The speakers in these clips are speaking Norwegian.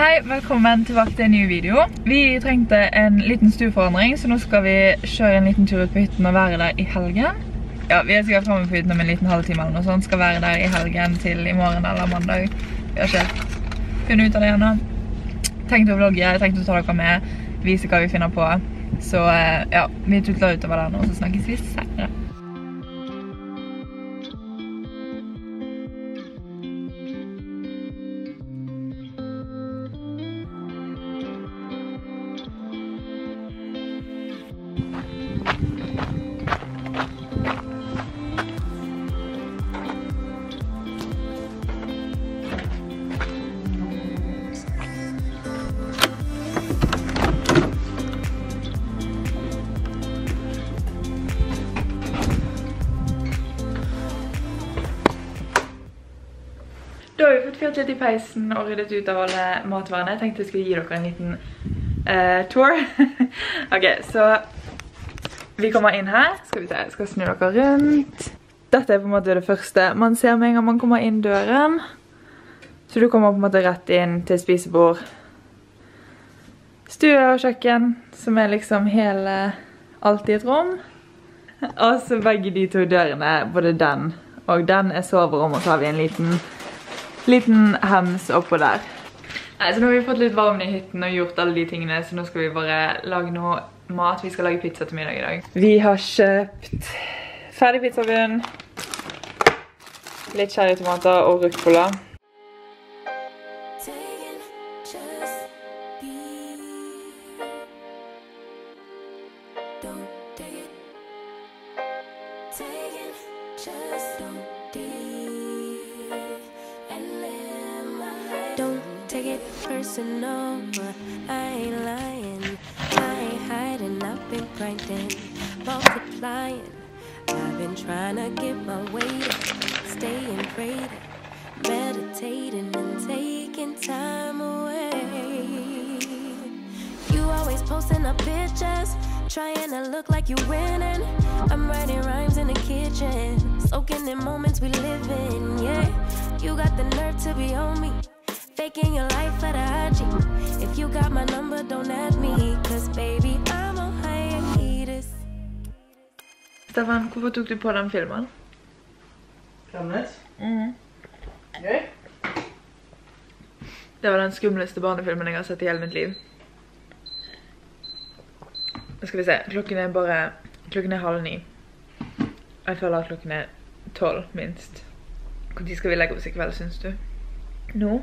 Hei, velkommen tilbake til en ny video. Vi trengte en liten stueforandring, så nå skal vi kjøre en liten tur ut på hytten og være der i helgen. Ja, vi er sikkert fremme på hytten om en liten halvtime eller noe sånt. Skal være der i helgen til i morgen eller mandag. Vi har ikke funnet ut av det ennå. Tenkte å vlogge, tenkte å ta dere med, vise hva vi finner på. Så eh, ja, vi tutler utover der nå, så snakkes vi senere. Litt i peisen og ryddet ut av alle matvarene. Jeg tenkte jeg skulle gi dere en liten eh, tour. ok, så vi kommer inn her. Skal vi se, jeg skal snu dere rundt. Dette er på en måte det første man ser med en gang man kommer inn døren. Så du kommer på en måte rett inn til spisebord. Stue og kjøkken, som er liksom hele, alt i et rom. Og så begge de to dørene, både den og den er soverom, og så har vi en liten liten hems oppå der. Nei, så nå har vi fått litt varmen i hytten og gjort alle de tingene, så nå skal vi bare lage noe mat. Vi skal lage pizza til middag i dag. Vi har kjøpt ferdig pizzabunn, litt cherrytomater og rucola. Don't take it personal. I ain't lying. I ain't hiding. I've been grinding, multiplying. I've been trying to get my weight up, staying prayed meditating and taking time away. You always posting up pictures, trying to look like you're winning. I'm writing rhymes in the kitchen, soaking in moments we live in. Yeah, you got the nerve to be on me, faking your life for the IG. If you got my number, don't add me, cause baby, I'm on hiatus. Stefan, hvorfor tok du på den filmen? Fremnet. Mhm. Gøy. Det var den skumleste barnefilmen jeg har sett i hele mitt liv. Nå skal vi se, klokken er bare, klokken er halv ni. Jeg føler at klokken er tolv, minst. Hvor tid skal vi legge oss i kveld, synes du? Nå?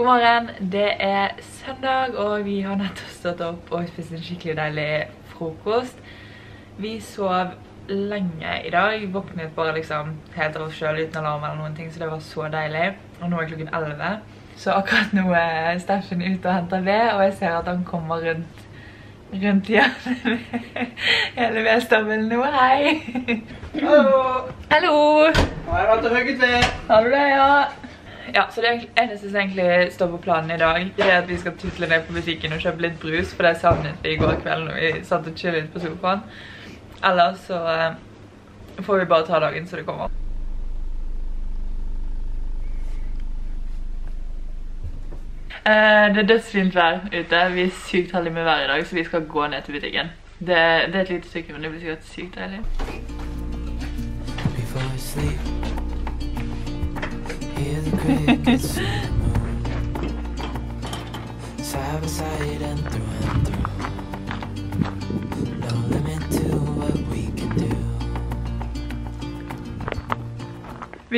God morgen, det er søndag, og vi har nettopp stått opp og spist en skikkelig deilig frokost. Vi sov lenge i dag, våknet bare liksom helt av oss selv uten alarm eller noen ting, så det var så deilig. Og nå er klokken 11, så akkurat nå er Steffen ute og henter ved, og jeg ser at han kommer rundt, rundt hjernen hele vedstammen nå. Hei! Hallo! Hallo! Nå har jeg hatt og hugget ved. Har du det, ja? Ja, så det eneste som egentlig står på planen i dag, det er at vi skal tutle ned på butikken og kjøpe litt brus, for det savnet vi i går kveld når vi satt og chillet på sofaen. Ellers så eh, får vi bare ta dagen så det kommer. Eh, det er dødsfint vær ute. Vi er sykt heldige med vær i dag, så vi skal gå ned til butikken. Det, er et lite stykke, men det blir sikkert sykt deilig. before I sleep. Vi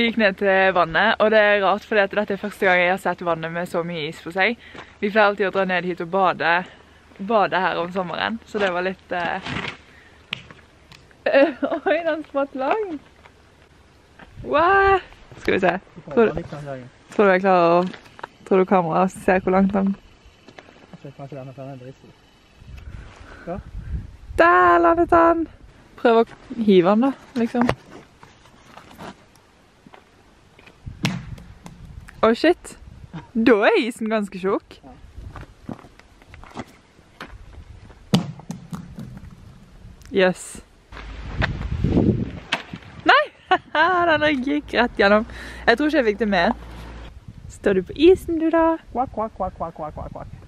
gikk ned til vannet, og det er rart, for dette er første gang jeg har sett vannet med så mye is på seg. Vi pleier alltid å dra ned hit og bade, bade her om sommeren, så det var litt... Eh... Oi, den spratt langt! Wow! Skal vi se. Tror, du jeg klarer å Tror du kameraet ser hvor langt den er. Der landet han! Prøv å hive han, da, liksom. Å, shit. Da er isen ganske tjukk. Jøss. Nei! Den gikk rett gjennom. Jeg tror ikke jeg fikk det med. Står du på isen, du, da? Kvakk, kvakk, kvakk, kvakk, kvakk, kvakk, igjen.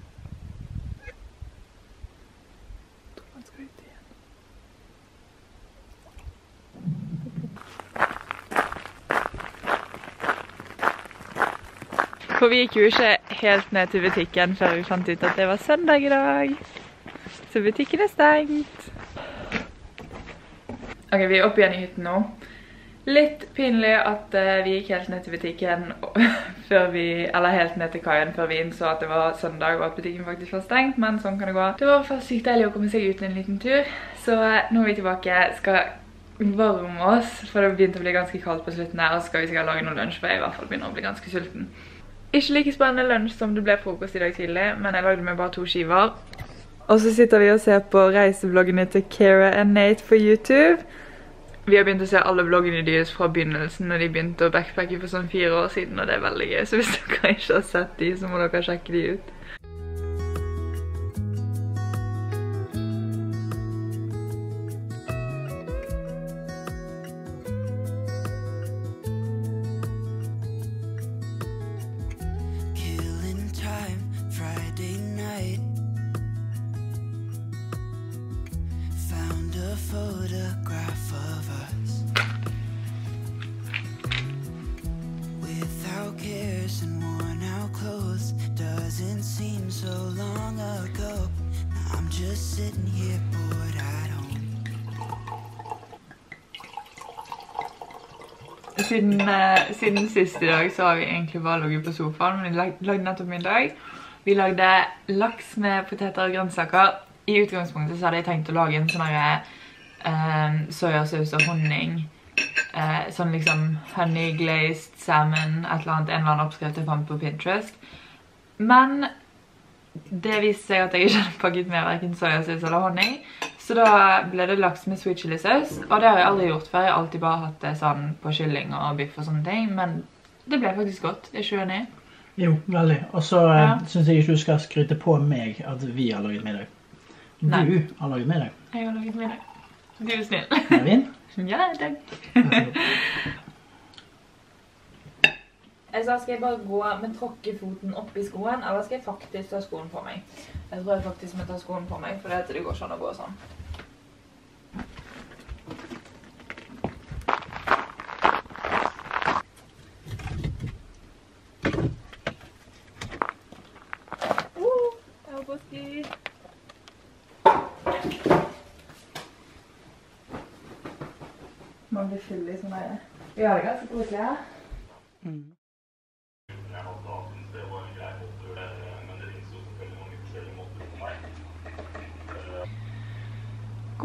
For vi gikk jo ikke helt ned til butikken før vi fant ut at det var søndag i dag. Så butikken er stengt. Ok, vi er oppe igjen i hytten nå. Litt pinlig at eh, vi gikk helt ned til butikken vi, eller helt ned til kaien før vi innså at det var søndag og at butikken faktisk var stengt, men sånn kan det gå. Det var i hvert fall sykt deilig å komme seg ut en liten tur, så nå er vi tilbake, skal varme oss, for det begynte å bli ganske kaldt på slutten her, og så skal vi sikkert lage noe lunsj, for jeg i hvert fall begynner å bli ganske sulten. Ikke like spennende lunsj som det ble frokost i dag tidlig, men jeg lagde med bare to skiver. Og så sitter vi og ser på reisevloggene til Kara Nate på YouTube. Vi har begynt å se alle vloggene deres fra begynnelsen når de begynte å backpacke for sånn fire år siden, og det er veldig gøy. Så hvis dere ikke har sett de, så må dere sjekke de ut. Sitting here bored at home. Siden, uh, siden sist i dag så har vi egentlig bare ligget på sofaen, men vi lag- lagde nettopp middag. Vi lagde laks med poteter og grønnsaker. I utgangspunktet så hadde jeg tenkt å lage en sånn her, eh, sojasaus og honning. Uh, sånn liksom honey glazed salmon, et eller annet, en eller annen oppskrift jeg fant på Pinterest. Men det viste seg at jeg ikke hadde pakket med hverken sojasaus eller honning. Så da ble det laks med sweet chili saus, og det har jeg aldri gjort før. Jeg har alltid bare hatt det sånn på kylling og biff og sånne ting, men det ble faktisk godt. Er ikke enig? Jo, veldig. Og så eh, Ja. syns jeg ikke du skal skryte på meg at vi har laget middag. Nei. Du har laget middag. Jeg har laget middag. Du er snill. Er det vin? ja, takk. Jeg sa, skal jeg bare gå med tråkkefoten opp i skoen, eller skal jeg faktisk ta skoen på meg? Jeg tror jeg faktisk må ta skoen på meg, for det, det går ikke an å gå sånn. Uh. Man blir full i sånne her. Vi har det ganske koselig her. God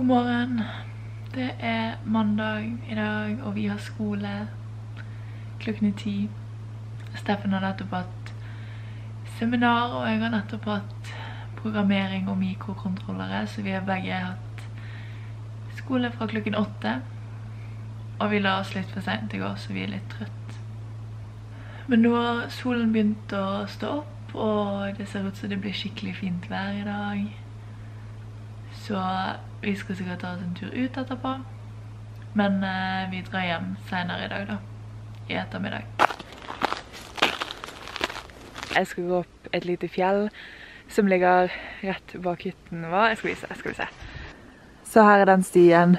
morgen. Det er mandag i dag, og vi har skole klokken ti. Steffen har nettopp hatt seminar, og jeg har nettopp hatt programmering og mikrokontrollere, så vi har begge hatt skole fra klokken åtte. Og vi la oss litt for sent i går, så vi er litt trøtt. Men nå har solen begynt å stå opp, og det ser ut som det blir skikkelig fint vær i dag. Så vi skal sikkert ta oss en tur ut etterpå. Men eh, vi drar hjem senere i dag, da. I ettermiddag. Jeg skal gå opp et lite fjell som ligger rett bak hytten vår. Jeg skal vise, jeg skal vise. Så her er den stien.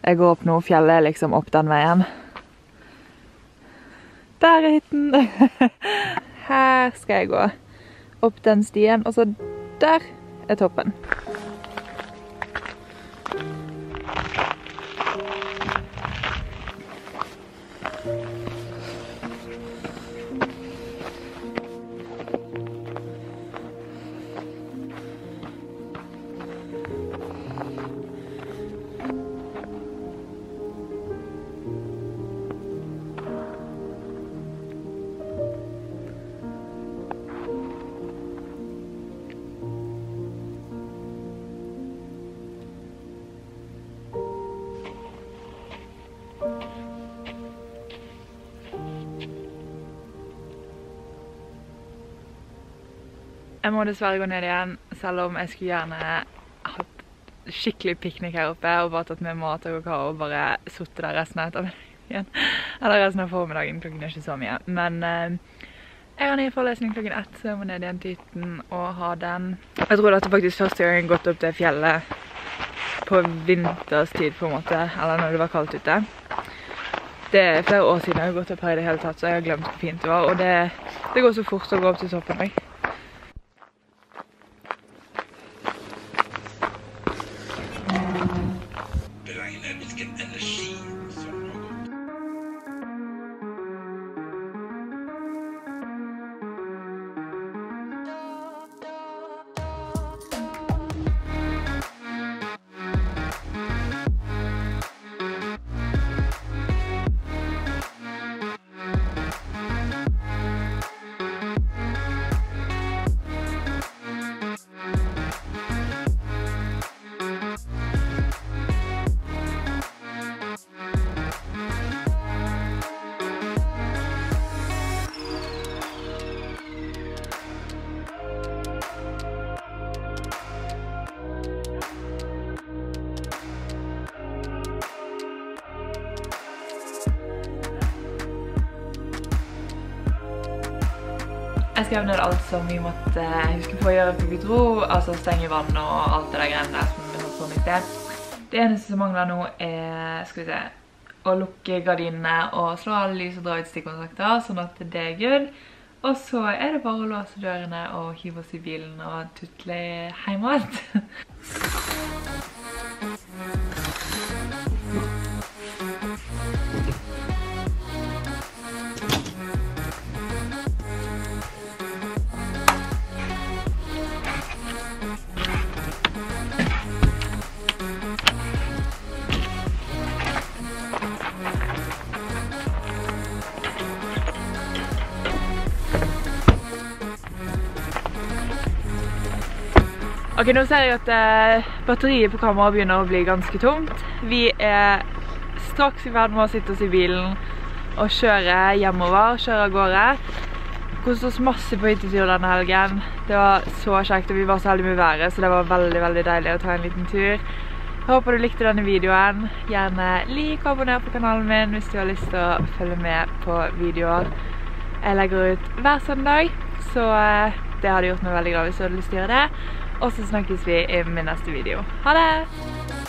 Jeg går opp nå. Fjellet er liksom opp den veien. Der er hytten. Her skal jeg gå. Opp den stien, og så der er toppen. Jeg må dessverre gå ned igjen, selv om jeg skulle gjerne hatt skikkelig piknik her oppe og bare tatt med mat og kakao og bare sittet der resten av ettermiddagen. Eller resten av formiddagen, klokken er ikke så mye. Men eh, jeg har ny forelesning klokken ett, så jeg må ned igjen til hytten og ha den. Jeg tror dette er faktisk første gang jeg har gått opp det fjellet på vinterstid, på en måte, eller når det var kaldt ute. Det er flere år siden jeg har gått opp her i det hele tatt, så jeg har glemt hvor fint det var. Og det, går så fort å gå opp til toppen. Jeg. Jeg skrev ned alt som vi måtte eh, huske på å gjøre før vi dro, altså stenge vann og alt det der greiene der som vi holdt på med i sted. Det eneste som mangler nå er, skal vi se, å lukke gardinene og slå alle lys og dra ut stikkontakter, sånn at det er good. Og så er det bare å låse dørene og hive oss i bilen og tutle hjemme alt. Ok, nå ser jeg at eh, batteriet på kameraet begynner å bli ganske tomt. Vi er straks i ferd med å sitte oss i bilen og kjøre hjemover, kjøre av gårde. Koste oss masse på hyttetur denne helgen. Det var så kjekt, og vi var så heldige med været, så det var veldig, veldig deilig å ta en liten tur. Jeg håper du likte denne videoen. Gjerne lik og abonner på kanalen min hvis du har lyst til å følge med på videoer. Jeg legger ut hver søndag, så eh, det hadde gjort meg veldig glad hvis du hadde lyst til å gjøre det. Og så snakkes vi i min neste video. Ha det!